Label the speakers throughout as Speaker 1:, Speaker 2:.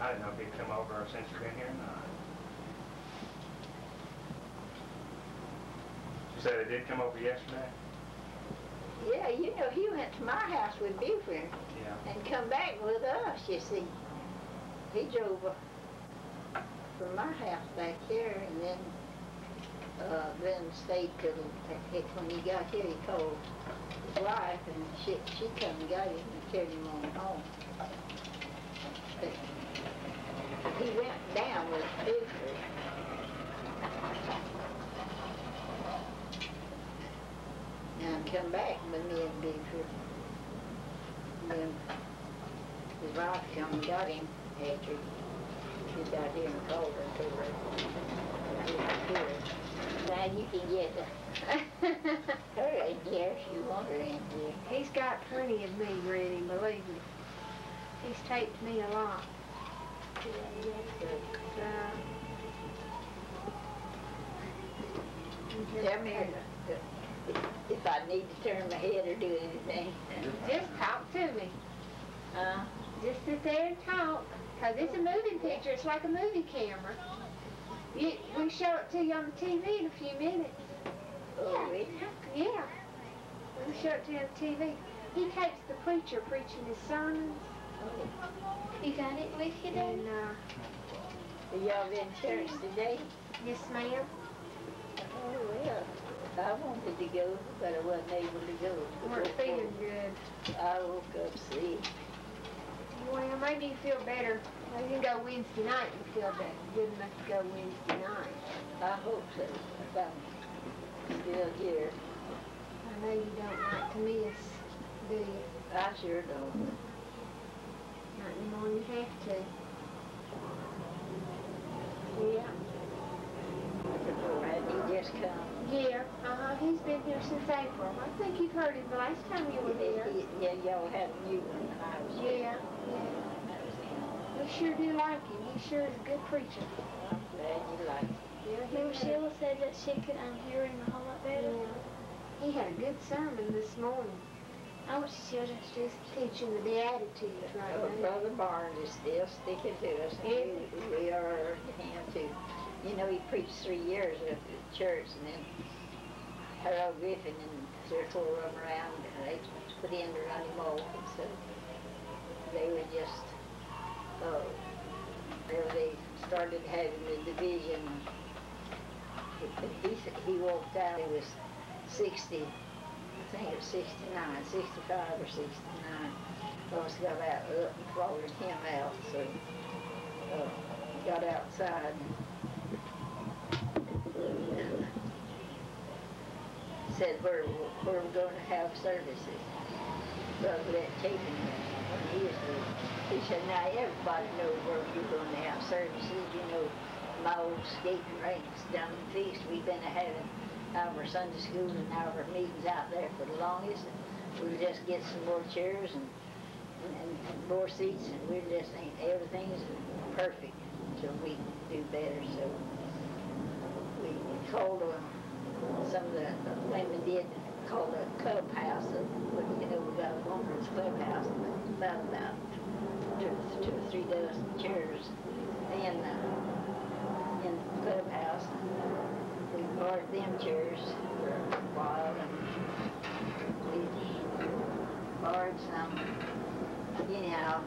Speaker 1: I didn't know if he'd come over since he'd been here or not. You said he did come over yesterday?
Speaker 2: Yeah, you know, he went to my house with Buford
Speaker 1: Yeah.
Speaker 2: and come back with us, you see. He drove from my house back here and then, uh, then stayed till, when he got here, he called his wife and she, she come and got him and carried him on home. But He went down with Buford. And come back with me and Buford. And then his wife come and got him after he got here and called her and told her he was here. Now you can get her in here if you want her in here.
Speaker 3: He's got plenty of me ready, believe me. He's taped me a lot.
Speaker 2: Tell me if I need to turn my head or do anything.
Speaker 3: Just talk to me.
Speaker 2: Uh,
Speaker 3: Just sit there and talk. Cause it's a moving picture. It's like a movie camera. You, we show it to you on the TV in a few minutes.
Speaker 2: oh, it,
Speaker 3: Yeah. We show it to you on the TV. He takes the preacher preaching his sermons.
Speaker 4: You got it with you
Speaker 3: And,
Speaker 4: then?
Speaker 3: uh,
Speaker 2: y'all been to church today?
Speaker 3: yes, ma'am.
Speaker 2: Oh, well, I wanted to go, but I wasn't able to go.
Speaker 3: Weren't feeling good.
Speaker 2: I woke up sick.
Speaker 3: Well, maybe you feel better. You can go Wednesday night and feel better. Good enough to go Wednesday night.
Speaker 2: I hope so, if I'm still here.
Speaker 3: I know you don't like to miss, do you?
Speaker 2: I sure don't.
Speaker 3: Not anymore than you have to. Yeah.
Speaker 2: And he just come.
Speaker 3: Yeah, uh-huh. He's been here since April. I think you've heard him the last time you were here.
Speaker 2: He- Yeah, y'all had a new one when I was here.
Speaker 3: Yeah, yeah.
Speaker 2: That.
Speaker 3: We sure do like him. He sure is a good preacher.
Speaker 2: I'm glad you like it.
Speaker 3: Yeah,
Speaker 4: Remember Sheila said that she could um, hear him a whole lot better?
Speaker 3: Yeah. He had a good sermon this morning.
Speaker 4: I was just
Speaker 3: Teaching the Beatitudes right
Speaker 2: Oh,
Speaker 3: now.
Speaker 2: Brother Barnes is still sticking to us, and we, we are him too. You know, he preached three years at the church, and then Harold Griffin and three or four of them around, and they put in to run him off, and so they were just, oh, there they started having the division. He, he, he walked out, he was 60, I think it was 69, 65 or 69. Boss got out up and followed him out, so uh, got outside. And, uh, said where we're going to have services. Brother let Chapin when he was there. He said, now everybody knows where you're going to have services. You know, my old skating rinks down in Feast, we've been having our Sunday school and our meetings out there for the longest. We just get some more chairs and and, and more seats, and we just ain't everything's perfect, so we do better. So we called uh, some of the women did call the clubhouse. You know, we got a woman's clubhouse, about about two, two or three dozen chairs in uh, in the clubhouse. We chairs for a while, and we borrowed some anyhow,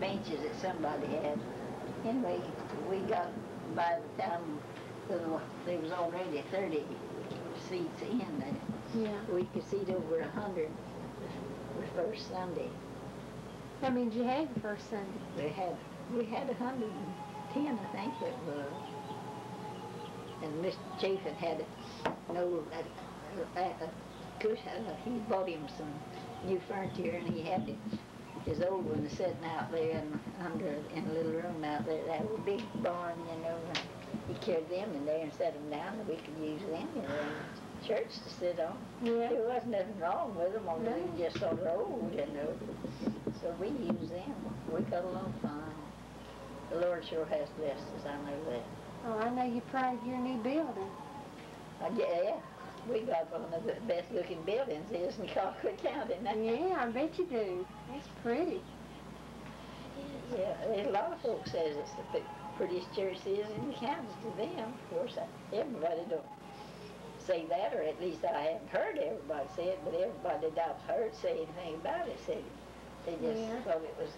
Speaker 2: benches that somebody had. Anyway, we got, by the time there was already 30 seats in there,
Speaker 3: Yeah.
Speaker 2: we could seat over a 100 the first Sunday.
Speaker 3: That means you had the first Sunday.
Speaker 2: We had, we had 110, I think it was. And Mr. Chafin had an old, uh, uh, uh, cushion, he bought him some new furniture and he had it his old one sitting out there in, under in a little room out there, that was a big barn, you know. And he carried them in there and set them down, and we could use them, in church to sit on.
Speaker 3: Yeah.
Speaker 2: There wasn't nothing wrong with them, only they just sort of old, you know. So we used them. We got along fine. The Lord sure has blessed us, I know that.
Speaker 3: Oh, I know proud of your new building.
Speaker 2: Uh, yeah, we got one of the best looking buildings is in Colquitt County.
Speaker 3: Yeah, I bet you do. It's pretty.
Speaker 2: Yeah, a lot of folks says it's the prettiest church is in the county to them. Of course, everybody don't say that, or at least I haven't heard everybody say it, but everybody that I've heard say anything about it said they just
Speaker 3: Yeah.
Speaker 2: thought it was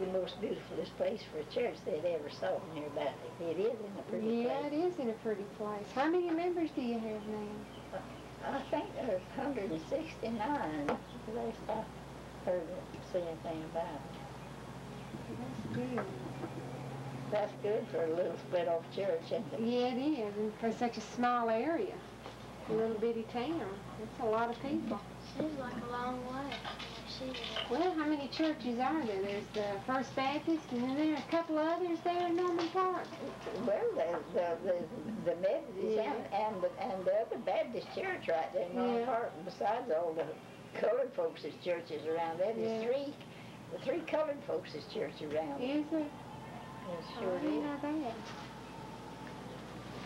Speaker 2: the most beautifulest place for a church they'd ever saw in their valley. It is in a pretty
Speaker 3: Yeah, it
Speaker 2: place.
Speaker 3: is in a pretty place. How many members do you have now?
Speaker 2: I think there's 169, last I heard it, say anything about it.
Speaker 3: That's good.
Speaker 2: That's good for a little split off church, isn't it?
Speaker 3: Yeah, it is, and for such a small area, a little bitty town. It's a lot of people.
Speaker 4: Seems like a long way.
Speaker 3: Well, how many churches are there? There's the First Baptist, and then there are a couple others there in Norman Park.
Speaker 2: Well, the, the, the, the Methodist
Speaker 3: Yeah.
Speaker 2: and, and, the, and the other Baptist church right there in Norman
Speaker 3: Yeah.
Speaker 2: Park, besides all the colored folks' churches around there, there's
Speaker 3: Yeah.
Speaker 2: three, the three colored folks' church around there.
Speaker 3: Is there?
Speaker 2: It
Speaker 3: Oh,
Speaker 2: sure
Speaker 3: didn't
Speaker 2: is.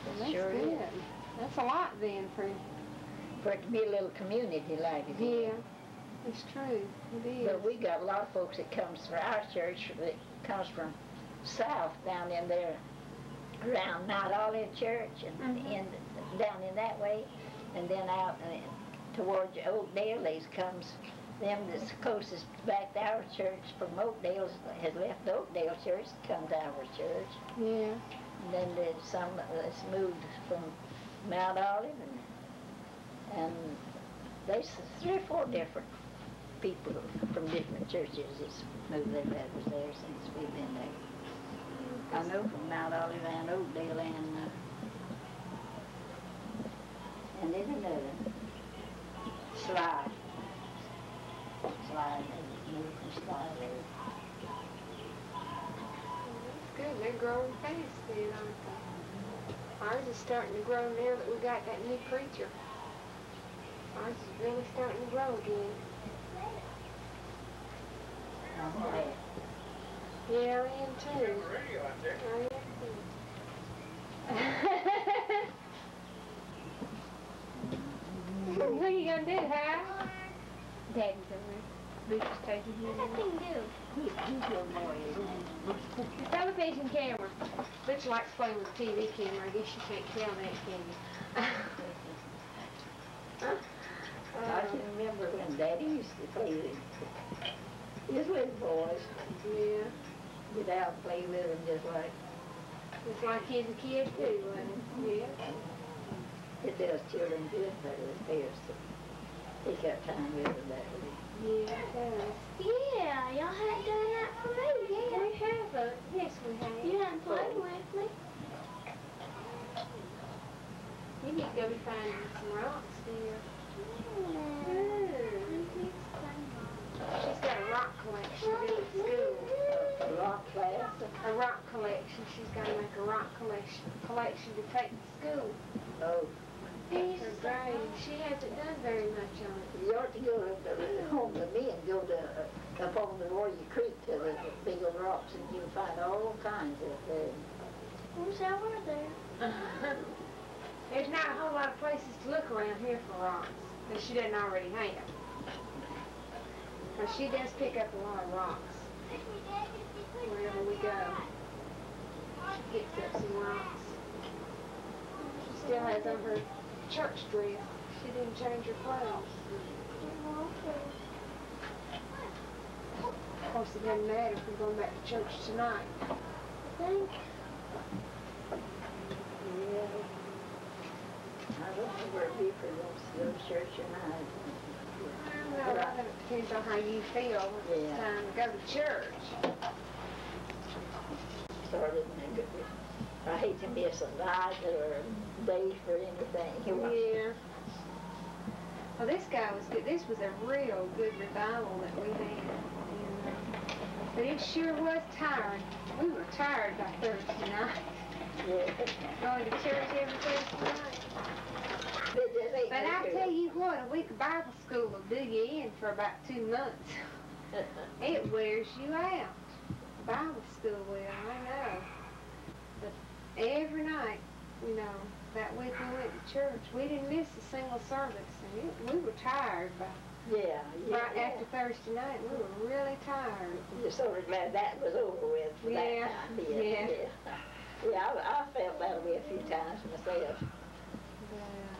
Speaker 3: Well, that's
Speaker 2: Sure is.
Speaker 3: That's a lot then for,
Speaker 2: For it to be a little community like it is.
Speaker 3: It's true. It is.
Speaker 2: But we got a lot of folks that comes from our church that comes from south down in there around Mount Olive Church and
Speaker 3: Mhm.
Speaker 2: in down in that way, and then out uh, towards Oakdale. There's comes them that's closest back to our church from Oakdale has left Oakdale Church, come to our church.
Speaker 3: Yeah.
Speaker 2: And then there's some that's moved from Mount Olive and, and there's three or four different people from different churches that's moved their letters there since we've been there. I know from Mount Olive and Oakdale and, uh, and then another, Sly. Sly, they moved from Sly there.
Speaker 3: Good. They're growing fast then, aren't they? Ours is starting to grow now that we got that new preacher. Ours is really starting to grow again. Yeah, I am too. I am too. what are you gonna do, huh? Daddy's over there. Luke's taking him.
Speaker 4: What's that thing do?
Speaker 3: The television camera. Looks like playing with TV camera. I guess you can't tell that, can you?
Speaker 2: I can remember when Daddy used to play with his little boys,
Speaker 3: yeah.
Speaker 2: get out and play with them just like
Speaker 3: It's like he's a kid too, wasn't it? Yeah.
Speaker 2: it does children good, but it appears to take up time with them that way.
Speaker 3: Yeah, it does.
Speaker 4: Yeah, y'all hadn't done that for me, yeah.
Speaker 3: We haven't. Yes, we have.
Speaker 4: You hadn't played with me.
Speaker 3: You need to go be finding some rocks, dear.
Speaker 4: Mm.
Speaker 3: She's rock collection to do at school.
Speaker 2: A rock class,
Speaker 3: A rock collection. She's got to make a rock collection collection to take to school.
Speaker 2: oh,
Speaker 3: Her grade. She hasn't done very much on it.
Speaker 2: you ought to go to the home with me and go to, uh, up on the Warrior Creek to the big old rocks and you'll find all kinds of, uh,
Speaker 4: Who's over there?
Speaker 3: There's not a whole lot of places to look around here for rocks that she doesn't already have. But she does pick up a lot of rocks wherever we go. She picks up some rocks. She still has on her church dress. She didn't change her clothes. Of course, it doesn't matter if we're going back to church tonight.
Speaker 4: I Think.
Speaker 2: yeah. I don't know where it be for those, those church not.
Speaker 3: Well, I think it depends on how you feel when it's time to go to church.
Speaker 2: started and it- I hate to miss a night or a day for anything.
Speaker 3: Yeah. Well, this guy was good. This was a real good revival that we had. And, uh, but it sure was tiring. We were tired by Thursday night.
Speaker 2: Yeah.
Speaker 3: Going to church every Thursday night.
Speaker 2: But that ain't
Speaker 3: But
Speaker 2: no
Speaker 3: I tell you what, a week of Bible school will do you in for about two months. It wears you out. Bible school will, I know. But every night, you know, that week we went to church, we didn't miss a single service. And it, we were tired by
Speaker 2: Yeah, yeah,
Speaker 3: Right
Speaker 2: yeah.
Speaker 3: after Thursday night, we were really tired.
Speaker 2: You're sort of glad that was over with for that
Speaker 3: Yeah,
Speaker 2: time. Yeah,
Speaker 3: yeah.
Speaker 2: yeah. Yeah, I, I felt that way a few times myself.
Speaker 3: Uh,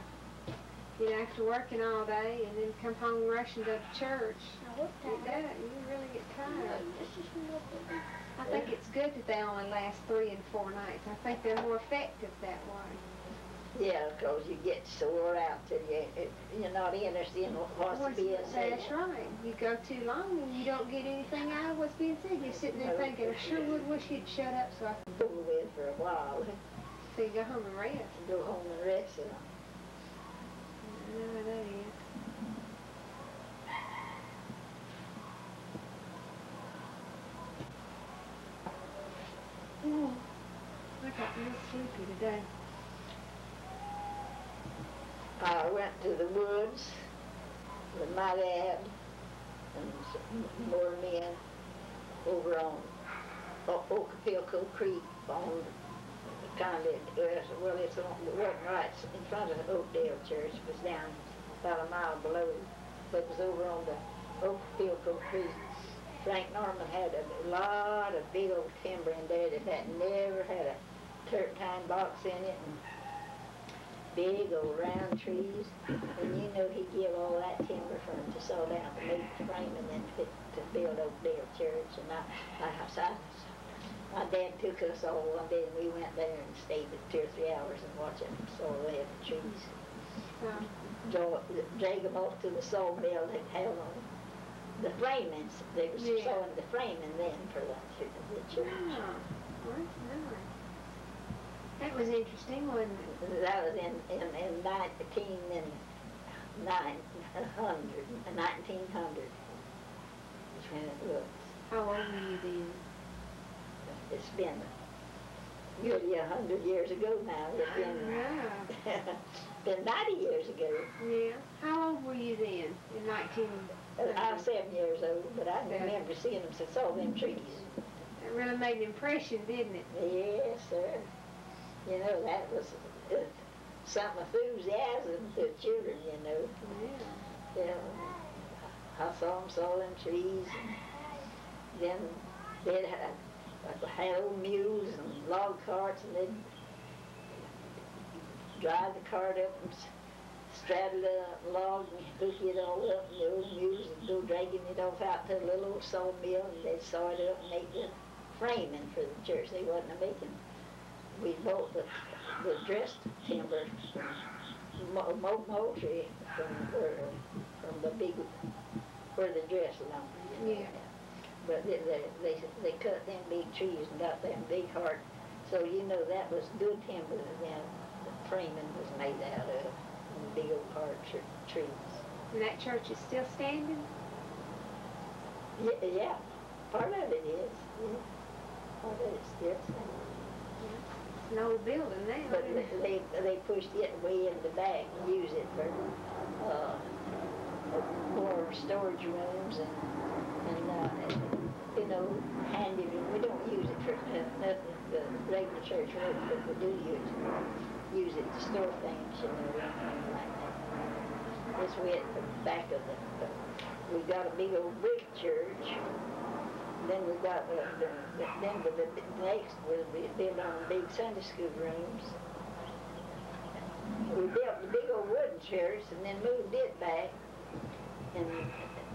Speaker 3: you know, after working all day and then come home rushing to church,
Speaker 4: I looked
Speaker 3: you,
Speaker 4: at
Speaker 3: that—you really get tired.
Speaker 4: This is real big.
Speaker 3: I think it's good that they only last three and four nights. I think they're more effective that way.
Speaker 2: Yeah, 'cause you get sore out till you, it- you're not interested in what's
Speaker 3: What's-
Speaker 2: being said.
Speaker 3: That's right. You go too long and you don't get anything out of what's being said. You're sitting there thinking, I sure would wish you'd shut up so I could
Speaker 2: Fool with for a while,
Speaker 3: so you go home and rest.
Speaker 2: go home and rest. and-
Speaker 3: Ooh, I got real sleepy today.
Speaker 2: I went to the woods with my dad and some more men over on O- Okapilco Creek on kind of, uh, well, it's on, it wasn't right in front of the Oakdale Church, it was down about a mile below, it was over on the Okapilco Creek. Frank Norman had a lot of big old timber in there that had never had a turpentine box in it and big old round trees. And you know he'd give all that timber for him to saw down to make the frame and then fit to build Oakdale Church. And I, I, I, my dad took us all one day and we went there and stayed for two or three hours and watched him saw the trees.
Speaker 3: So,
Speaker 2: Draw, drag them off to the sawmill they had on the framings. They was
Speaker 3: Yeah.
Speaker 2: sawing the framing then for the, for the church.
Speaker 3: that's. That was interesting, wasn't it?
Speaker 2: That was in, in, in nineteen and nine hundred, nineteen hundred. Is when it was.
Speaker 3: How old were you then?
Speaker 2: It's been nearly a hundred years ago now. It's
Speaker 3: Yeah.
Speaker 2: been, been ninety years ago.
Speaker 3: Yeah. How old were you then in 19?
Speaker 2: I was seven years old, but I remember seeing them since all them trees.
Speaker 3: It really made an impression, didn't it?
Speaker 2: Yes, sir. You know, that was uh, some enthusiasm to children, you know.
Speaker 3: Yeah.
Speaker 2: Yeah, I saw them, saw them trees. Then they'd have, had old mules and log carts and they'd drive the cart up and straddle the log and hook it all up and the old mules would go dragging it off out to the little old sawmill and they'd saw it up and make the framing for the church. They wasn't making, we bought the, the dressed timber from Mo- Mo- Moultrie from from the big, where the dress lumber.
Speaker 3: Yeah.
Speaker 2: But they, they, they, they cut them big trees and got them big hard, so you know that was good timber that them, the framing was made out of, and big old hard tr- trees.
Speaker 3: And that church is still standing?
Speaker 2: Yeah, yeah, part of it is, yeah. Part of it's still standing.
Speaker 3: It's an old building now.
Speaker 2: But they, they, they pushed it way in the back and use it for, uh, more storage rooms and, you know, handy, we don't use it for nothing, the regular church room, but we do use it, use it to store things, and like that. This way at the back of the, we got a big old brick church, then we got, uh, the, the, then the, the next was we built on big Sunday school rooms. We built the big old wooden church and then moved it back. And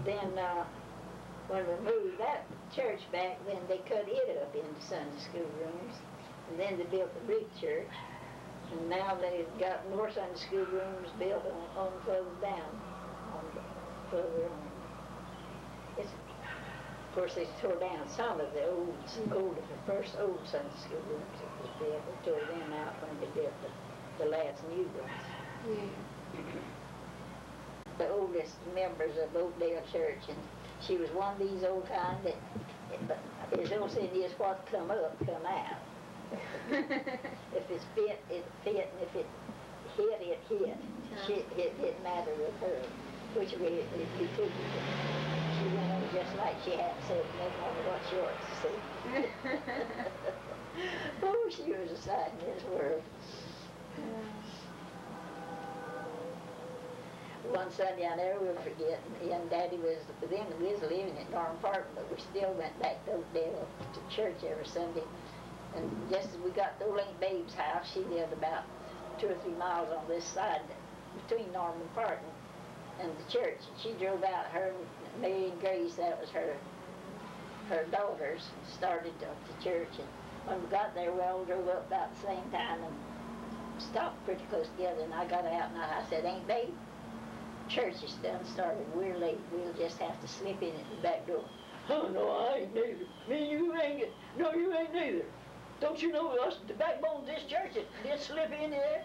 Speaker 2: then, uh, when we moved that church back, then they cut it up into Sunday school rooms. And then they built the brick church. And now they've got more Sunday school rooms built on, on further down, on the, further on. It's, of course, they tore down some of the old, old, the first old Sunday school rooms that was built. They tore them out when they built the, the last new ones
Speaker 3: Yeah.
Speaker 2: the oldest members of Oakdale Church, and she was one of these old kind that, old saying is what come up, come out. If it's fit, it fit, and if it hit, it hit. She, it didn't matter with her, which way it, it, it took. She went on just like she had said, no matter what shorts, see. oh, she was a sight in this world. One Sunday I never will forget, and- Daddy was, then we was living at Norman Park, but we still went back to Oakdale to church every Sunday. And just as we got to Old Aunt Babe's house, she lived about two or three miles on this side between Norman Park and, and the church. She drove out, her, Mary and Grace, that was her, her daughters, started to, to church. And when we got there, we all drove up about the same time and stopped pretty close together. And I got out and I, I said, Aunt Babe, church is done started. We're late. We'll just have to slip in at the back door. Oh, no, I ain't neither. Me and you ain't, get- no, you ain't neither. Don't you know us, the backbone of this church, did slip in there?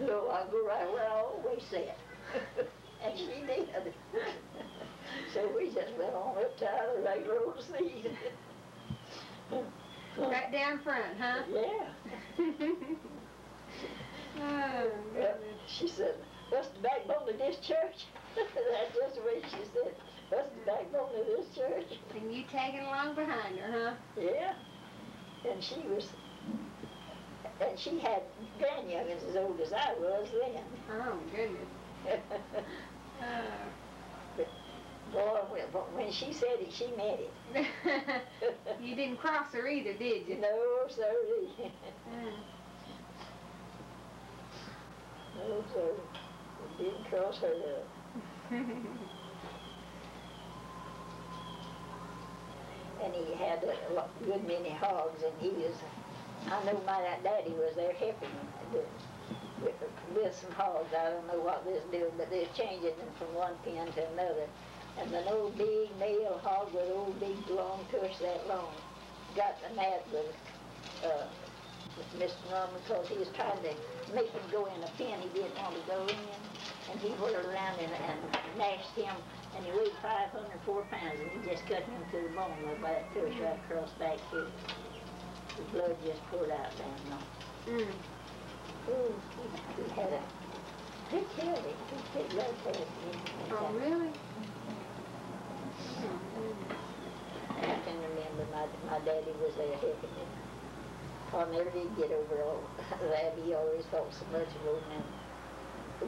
Speaker 2: No, I go right where I always sat. and she did. so we just went on up to the regular old seat.
Speaker 3: Right down front, huh?
Speaker 2: yeah.
Speaker 3: Oh,
Speaker 2: Yeah. She said, that's the backbone of this church. That's just the way she said, that's the backbone of this church.
Speaker 3: And you tagging along behind her, huh?
Speaker 2: Yeah. And she was, and she had grandyoungins as old as I was then.
Speaker 3: Oh, goodness. Oh.
Speaker 2: Boy, when- but when she said it, she meant it.
Speaker 3: you didn't cross her either, did you?
Speaker 2: No, sorry.
Speaker 3: Mm.
Speaker 2: No, sorry. It didn't cross her up. and he had a lot, good many hogs, and he was, I know my daddy was there helping him with, with, with some hogs. I don't know what this doing, but they're changing them from one pen to another. And an old big male hog with old big long tush that long got the mad with uh, Mr. Norman because he was trying to make him go in a pen he didn't want to go in. And he whirled around and, and gnashed him and he weighed 504 pounds, and he just cut him to the bone with that tush right across back here. The blood just poured out down there.
Speaker 3: Mm.
Speaker 2: Ooh, he, he had a, he killed him. He blood test.
Speaker 3: Oh, really?
Speaker 2: I can remember my, my daddy was there helping him. I never did get over that. He always thought so much of old man.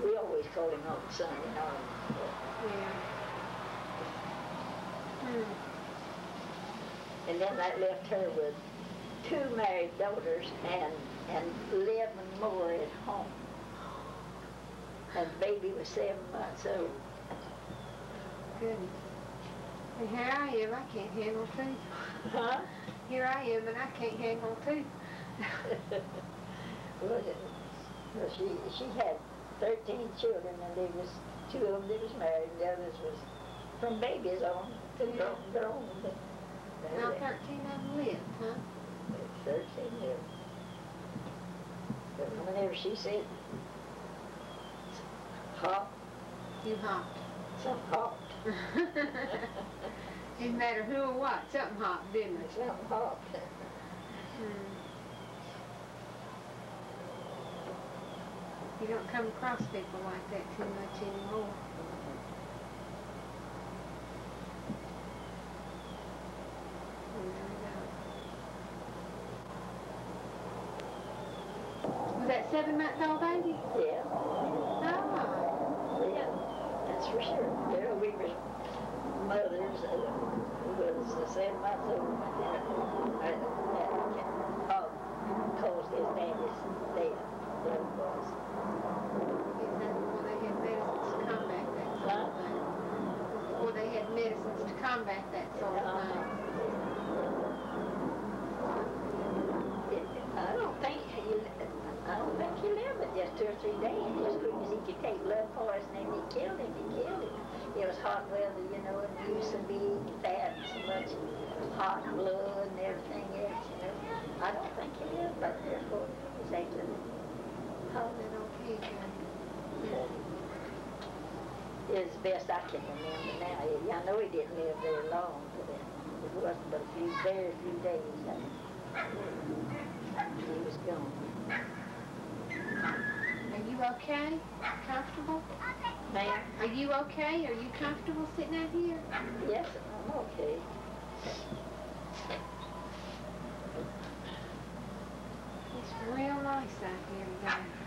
Speaker 2: We always called him you know.
Speaker 3: Yeah. Mm.
Speaker 2: And then that left her with two married daughters and, and 11 more at home. And the baby was seven months old.
Speaker 3: Goodness. And here I am, I can't handle two.
Speaker 2: Huh?
Speaker 3: Here I am, and I can't handle two.
Speaker 2: Well, well, she, she had 13 children and there was two of them that was married and the others was from babies on to
Speaker 3: Yeah.
Speaker 2: grown, grown.
Speaker 3: Now 13 of them lived, huh?
Speaker 2: 13 years. But whenever she said hop,
Speaker 3: You hopped.
Speaker 2: some hopped.
Speaker 3: Didn't matter who or what, something hopped, didn't it?
Speaker 2: Some hopped.
Speaker 3: Hmm. You don't come across people like that too much anymore. You really don't. Was that seven month old baby?
Speaker 2: Yeah,
Speaker 3: Oh,
Speaker 2: yeah, that's for sure. Daryl Weaver's mother's uh, was uh, seven months old. Uh, uh, uh, caused his daddy's death. That was.
Speaker 3: is that before they had medicines to combat that sort of thing? Before they had medicines to combat that sort of thing.
Speaker 2: I don't think he, I don't think he lived but just two or three days, just quick as he could take blood poison and it killed him, it killed him. It was hot weather, you know, and he used to be fat so much hot blood and everything else, you know. I don't think he lived but there for exactly.
Speaker 3: Oh, that old pig.
Speaker 2: It's best I can remember now. I know he didn't live very long, but uh, it, it wasn't but a few, very few days. that He was gone.
Speaker 3: Are you okay? Comfortable?
Speaker 2: Ma'am?
Speaker 3: Are you okay? Are you comfortable sitting out here?
Speaker 2: Yes, I'm okay.
Speaker 3: It's real nice out here today.